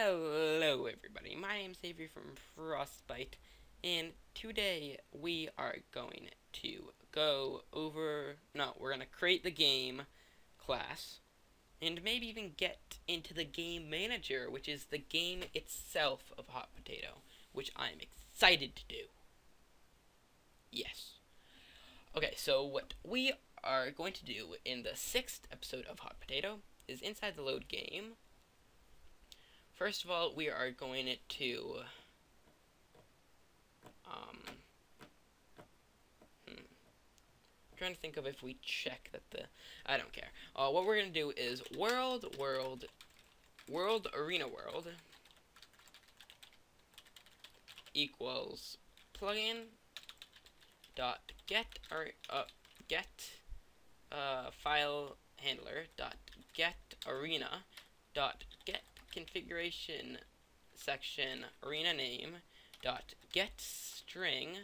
Hello everybody, my name's Avery from Frostbyte, and today we are going to go over, no, we're going to create the game class, and maybe even get into the game manager, which is the game itself of Hot Potato, which I'm excited to do. Yes. Okay, so what we are going to do in the sixth episode of Hot Potato is inside the load game, First of all, we are going to um, hmm. trying to think of if we check that the I don't care. Uh, what we're gonna do is world world world arena world equals plugin dot get or uh, get uh, file handler dot get arena dot configuration section arena name dot get string.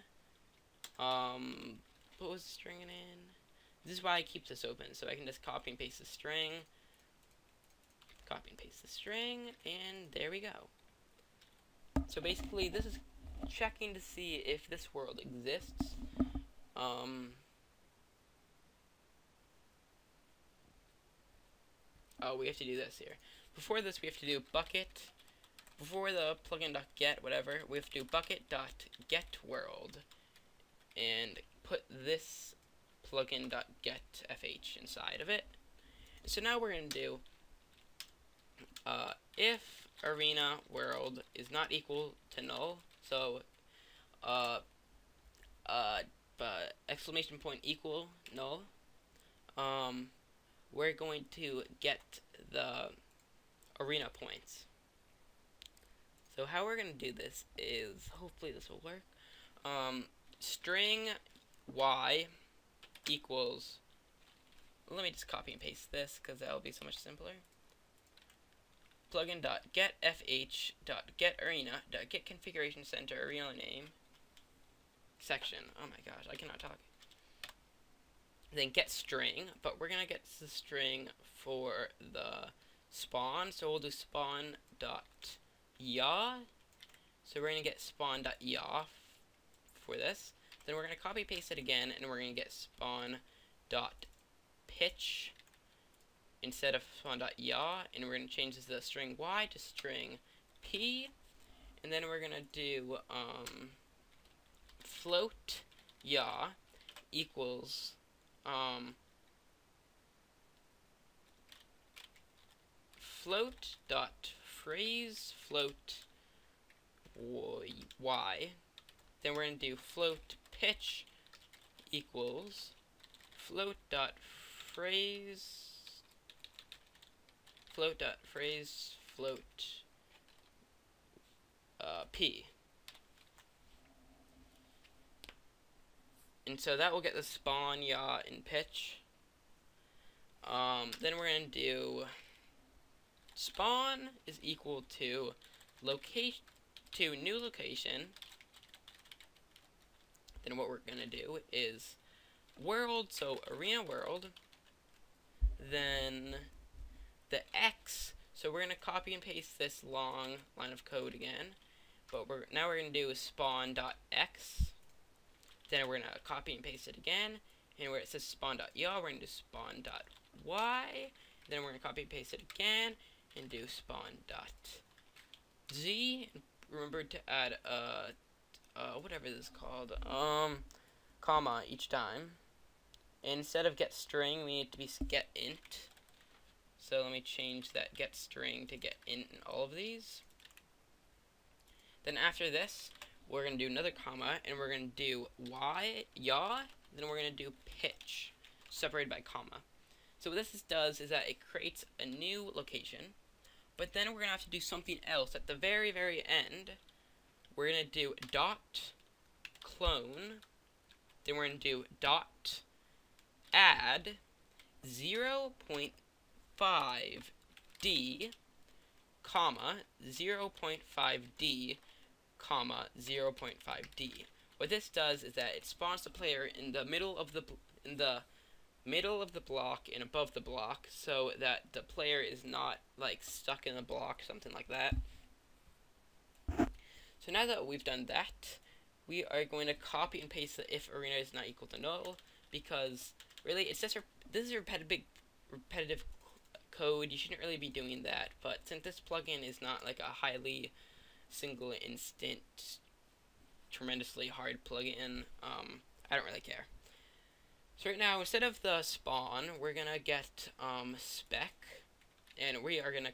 Um what was the string in? This is why I keep this open so I can just copy and paste the string copy and paste the string and there we go. So basically this is checking to see if this world exists. Um oh we have to do this here before this, we have to do Bukkit. Before the plugin.get, whatever, we have to do Bukkit.getWorld. And put this plugin.getFH inside of it. So now we're going to do uh, if arena world is not equal to null, so uh, uh, exclamation point equal null, um, we're going to get the arena points. So how we're going to do this is, hopefully this will work, um, string y equals, let me just copy and paste this because that'll be so much simpler. Plugin dot get fh dot get arena dot get configuration center arena name section. Oh my gosh, I cannot talk. Then get string, but we're gonna get the string for the spawn. So we'll do spawn dot yaw. So we're gonna get spawn dot yaw for this. Then we're gonna copy paste it again, and we're gonna get spawn dot pitch instead of spawn dot yaw, and we're gonna change the string y to string p, and then we're gonna do um, float yaw equals um, float dot phrase float y. Then we're going to do float pitch equals float dot phrase float dot phrase float uh, p. And so that will get the spawn yaw and pitch. Um, then we're going to do spawn is equal to location to new location. Then what we're gonna do is world so arena world. Then the X so we're gonna copy and paste this long line of code again. But we're now we're gonna do is spawn.x then we're gonna copy and paste it again. And where it says spawn.yaw we're gonna do spawn.y then we're gonna copy and paste it again and do spawn dot z. Remember to add a, uh, whatever this is called, um, comma each time. Instead of get string, we need to be get int. So let me change that get string to get int in all of these. Then after this, we're going to do another comma, and we're going to do y, yaw, then we're going to do pitch, separated by comma. So what this does is that it creates a new location, but then we're going to have to do something else. At the very, very end, we're going to do dot clone. Then we're going to do dot add 0.5d comma 0.5d comma 0.5d. What this does is that it spawns the player in the middle of the in the middle of the block and above the block so that the player is not like stuck in the block, something like that. So now that we've done that, we are going to copy and paste the if arena is not equal to null because really it's just this is repetitive repetitive code. You shouldn't really be doing that, but since this plugin is not like a highly single instant tremendously hard plugin, um, I don't really care. So right now, instead of the spawn, we're gonna get um, spec, and we are gonna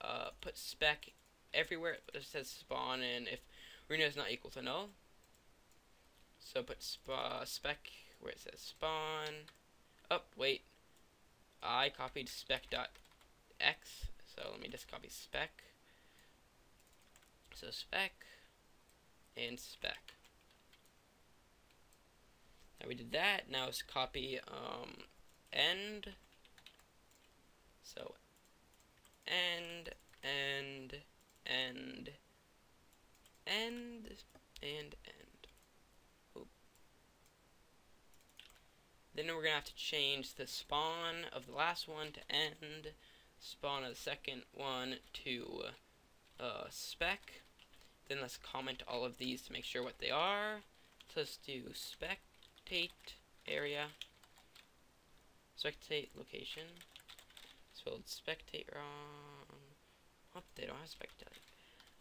uh, put spec everywhere it says spawn, and if Reno is not equal to null, so put spa spec where it says spawn. Oh, wait. I copied spec dot x, so let me just copy spec. So spec and spec. Now we did that. Now let's copy um, end. So end, end, end, end, and end. Oop. Then we're going to have to change the spawn of the last one to end, spawn of the second one to uh, spec. Then let's comment all of these to make sure what they are. So let's do spec spectate area, spectate location, spelled spectate wrong, what, they don't have spectate,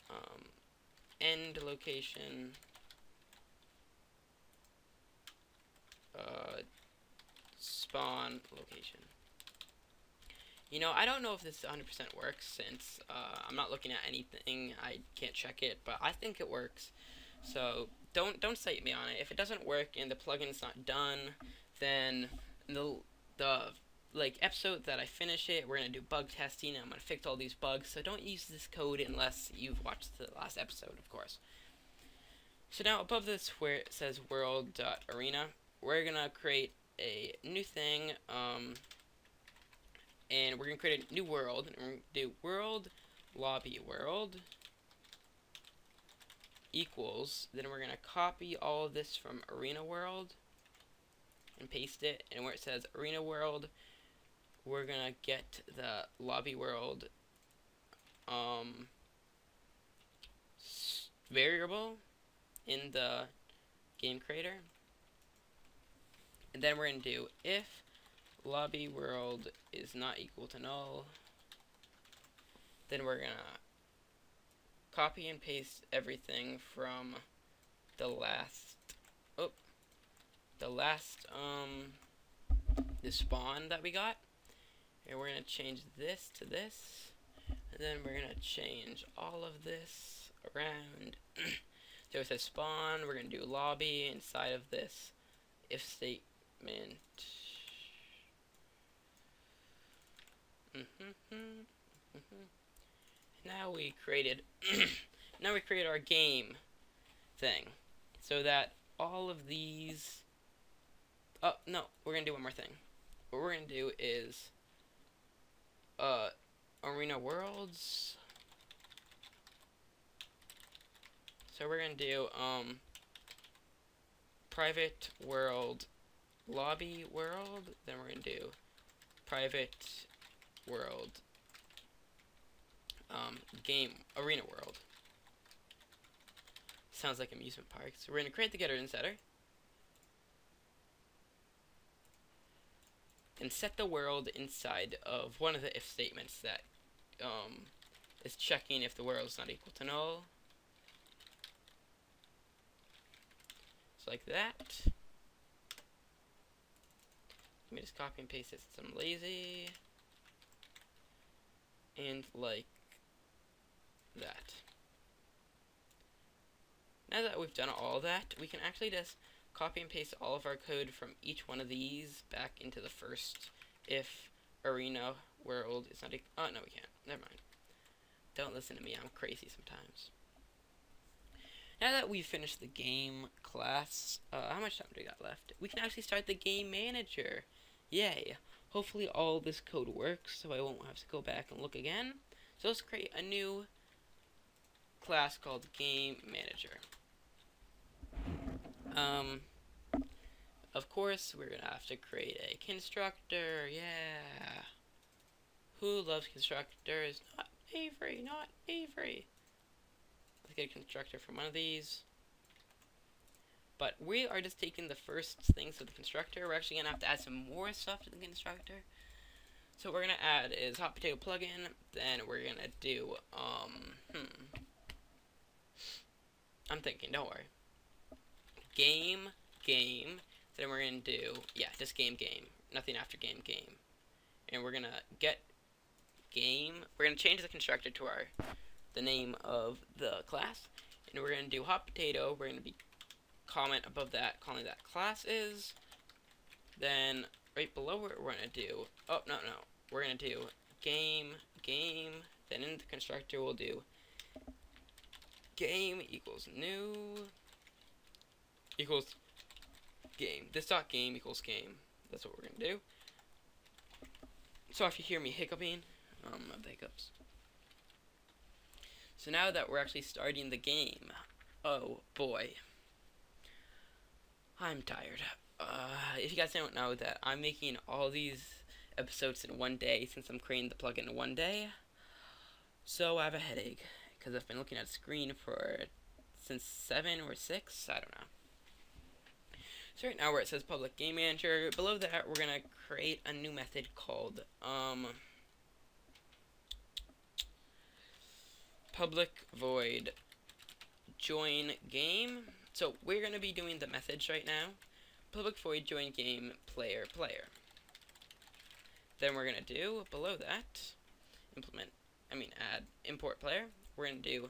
um, end location, uh, spawn location. You know, I don't know if this 100% works since uh, I'm not looking at anything. I can't check it, but I think it works. So don't don't cite me on it. If it doesn't work and the plugin's not done, then the the like episode that I finish it, we're gonna do bug testing. I'm gonna fix all these bugs. So don't use this code unless you've watched the last episode, of course. So now above this where it says world.arena, we're gonna create a new thing, um, and we're gonna create a new world, and we're gonna do world lobby world equals, then we're going to copy all of this from Arena World and paste it. And where it says Arena World, we're going to get the Lobby World um, variable in the game creator. And then we're going to do if lobby world is not equal to null, then we're going to copy and paste everything from the last, oh, the last, um, the spawn that we got. And we're going to change this to this. And then we're going to change all of this around. so it says spawn, we're going to do lobby inside of this if statement. Mm -hmm, mm -hmm now we created now we create our game thing so that all of these oh no we're gonna do one more thing. What we're gonna do is uh arena worlds. So we're gonna do um private world lobby world then we're gonna do private world um, game arena world. Sounds like amusement park. So we're gonna create the getter and setter. And set the world inside of one of the if statements that um, is checking if the world is not equal to null. So like that. Let me just copy and paste it since I'm lazy. And like that. Now that we've done all that, we can actually just copy and paste all of our code from each one of these back into the first if arena world is not oh no we can't. Never mind. Don't listen to me. I'm crazy sometimes. Now that we've finished the game class uh, how much time do we got left? We can actually start the game manager. Yay. Hopefully all this code works so I won't have to go back and look again. So let's create a new class called Game Manager. Um, of course, we're going to have to create a constructor. Yeah. Who loves constructors? Not Avery, not Avery. let's get a constructor from one of these. But we are just taking the first things of the constructor. We're actually going to have to add some more stuff to the constructor. So what we're going to add is hot potato plugin. Then we're going to do, um, hmm. I'm thinking, don't worry. Game, game. Then we're going to do, yeah, just game, game. Nothing after game, game. And we're going to get game. We're going to change the constructor to our, the name of the class. And we're going to do hot potato. We're going to be comment above that calling that class is. Then right below what we're going to do, oh, no, no, we're going to do game, game, then in the constructor we'll do game equals new equals game. This dot game equals game. That's what we're to do. So if you hear me hiccuping, um, of hiccups. So now that we're actually starting the game, oh boy. I'm tired. Uh, if you guys don't know that I'm making all these episodes in one day since I'm creating the plugin in one day. So I have a headache because I've been looking at the screen for since 7 or 6, I don't know. So right now where it says public game manager, below that we're going to create a new method called um, public void join game so we're going to be doing the methods right now. Public void join game player player. Then we're going to do, below that, implement, I mean add import player. We're going to do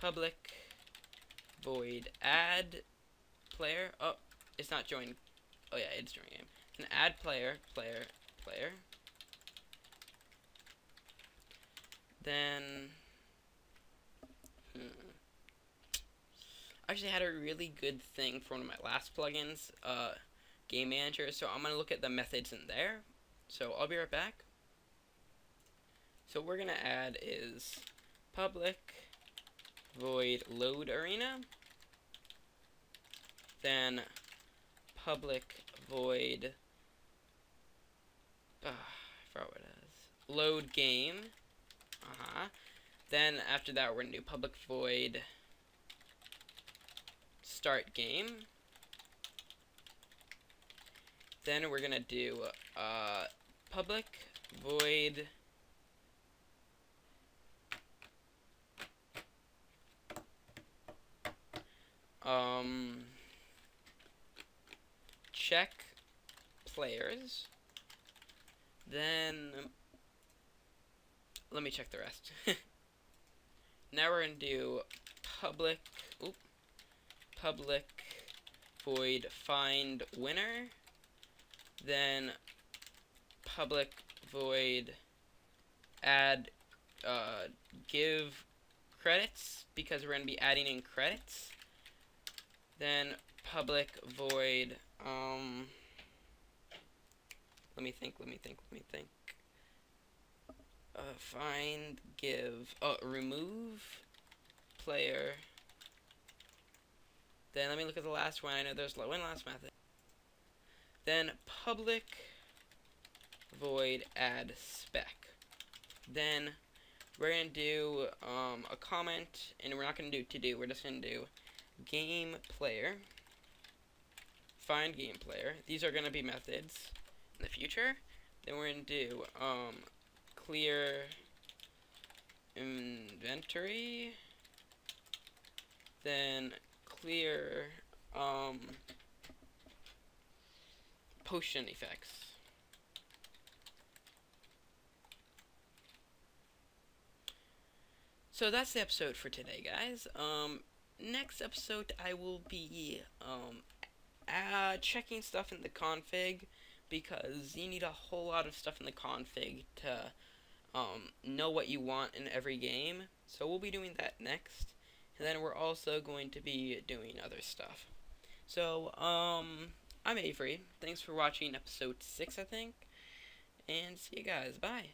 public void add player. Oh, it's not join. Oh yeah, it's join game. And add player, player, player. Then, hmm I actually had a really good thing for one of my last plugins, uh, Game Manager, so I'm going to look at the methods in there. So I'll be right back. So we're going to add is public void load arena, then public void, uh, I forgot what it is, load game, uh-huh, then after that we're to do public void. Start game. Then we're gonna do uh, public void. Um, check players. Then let me check the rest. now we're gonna do public. Oop, public void find winner, then public void add uh, give credits because we're going to be adding in credits. Then public void um let me think, let me think, let me think. Uh, find give oh remove player then let me look at the last one. I know there's one last method. Then public void add spec. Then we're going to do um, a comment, and we're not going to do to do. We're just going to do game player, find game player. These are going to be methods in the future. Then we're going to do um, clear inventory. Then clear um, potion effects. So that's the episode for today, guys. Um, next episode, I will be um, uh, checking stuff in the config because you need a whole lot of stuff in the config to um, know what you want in every game. So we'll be doing that next. And then we're also going to be doing other stuff. So, um, I'm Avery. Thanks for watching episode 6, I think. And see you guys. Bye.